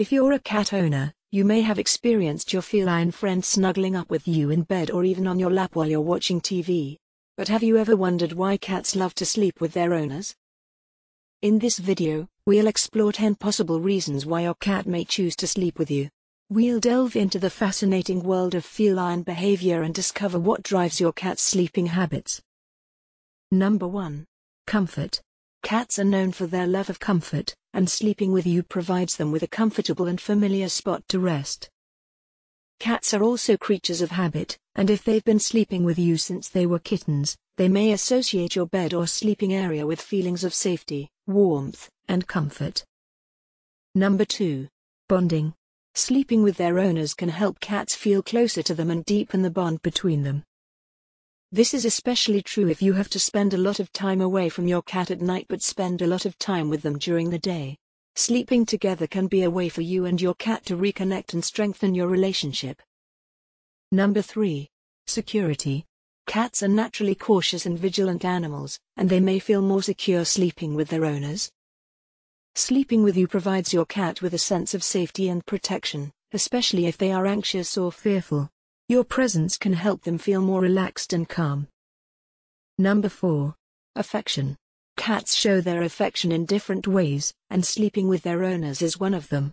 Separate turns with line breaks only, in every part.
If you're a cat owner, you may have experienced your feline friend snuggling up with you in bed or even on your lap while you're watching TV. But have you ever wondered why cats love to sleep with their owners? In this video, we'll explore 10 possible reasons why your cat may choose to sleep with you. We'll delve into the fascinating world of feline behavior and discover what drives your cat's sleeping habits. Number 1. Comfort. Cats are known for their love of comfort, and sleeping with you provides them with a comfortable and familiar spot to rest. Cats are also creatures of habit, and if they've been sleeping with you since they were kittens, they may associate your bed or sleeping area with feelings of safety, warmth, and comfort. Number 2. Bonding. Sleeping with their owners can help cats feel closer to them and deepen the bond between them. This is especially true if you have to spend a lot of time away from your cat at night but spend a lot of time with them during the day. Sleeping together can be a way for you and your cat to reconnect and strengthen your relationship. Number 3. Security. Cats are naturally cautious and vigilant animals, and they may feel more secure sleeping with their owners. Sleeping with you provides your cat with a sense of safety and protection, especially if they are anxious or fearful. Your presence can help them feel more relaxed and calm. Number 4. Affection. Cats show their affection in different ways, and sleeping with their owners is one of them.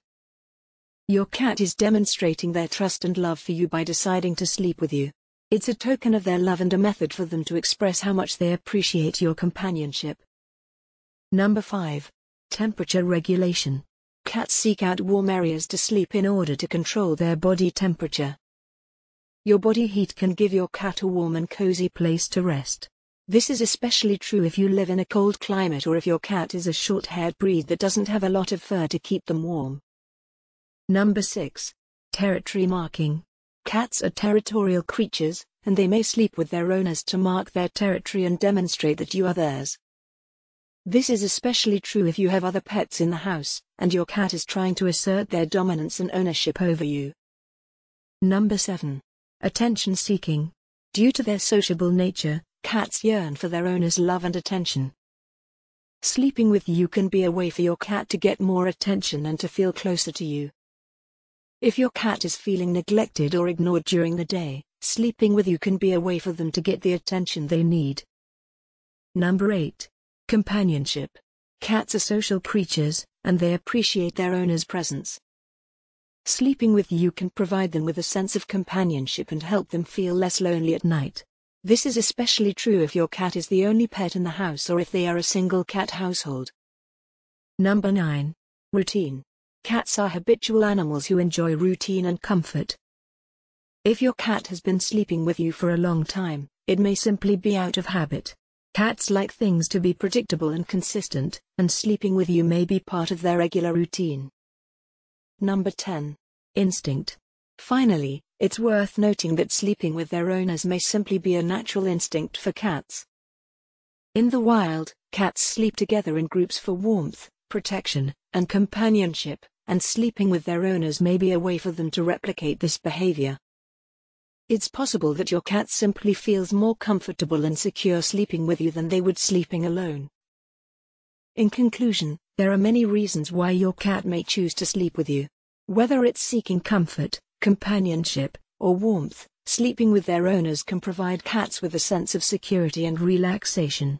Your cat is demonstrating their trust and love for you by deciding to sleep with you. It's a token of their love and a method for them to express how much they appreciate your companionship. Number 5. Temperature regulation. Cats seek out warm areas to sleep in order to control their body temperature. Your body heat can give your cat a warm and cozy place to rest. This is especially true if you live in a cold climate or if your cat is a short-haired breed that doesn't have a lot of fur to keep them warm. Number 6. Territory marking. Cats are territorial creatures, and they may sleep with their owners to mark their territory and demonstrate that you are theirs. This is especially true if you have other pets in the house, and your cat is trying to assert their dominance and ownership over you. Number 7. Attention seeking. Due to their sociable nature, Cats yearn for their owner's love and attention. Sleeping with you can be a way for your cat to get more attention and to feel closer to you. If your cat is feeling neglected or ignored during the day, sleeping with you can be a way for them to get the attention they need. Number 8. Companionship. Cats are social creatures, and they appreciate their owner's presence. Sleeping with you can provide them with a sense of companionship and help them feel less lonely at night. This is especially true if your cat is the only pet in the house or if they are a single cat household. Number 9. Routine. Cats are habitual animals who enjoy routine and comfort. If your cat has been sleeping with you for a long time, it may simply be out of habit. Cats like things to be predictable and consistent, and sleeping with you may be part of their regular routine. Number 10. Instinct. Finally, it's worth noting that sleeping with their owners may simply be a natural instinct for cats. In the wild, cats sleep together in groups for warmth, protection, and companionship, and sleeping with their owners may be a way for them to replicate this behavior. It's possible that your cat simply feels more comfortable and secure sleeping with you than they would sleeping alone. In conclusion, there are many reasons why your cat may choose to sleep with you. Whether it's seeking comfort, companionship, or warmth, sleeping with their owners can provide cats with a sense of security and relaxation.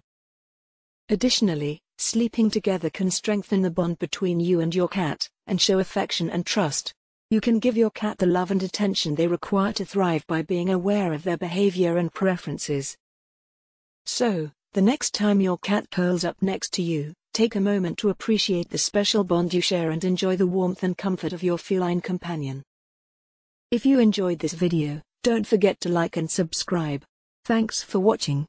Additionally, sleeping together can strengthen the bond between you and your cat, and show affection and trust. You can give your cat the love and attention they require to thrive by being aware of their behavior and preferences. So, the next time your cat curls up next to you, take a moment to appreciate the special bond you share and enjoy the warmth and comfort of your feline companion. If you enjoyed this video, don't forget to like and subscribe. Thanks for watching.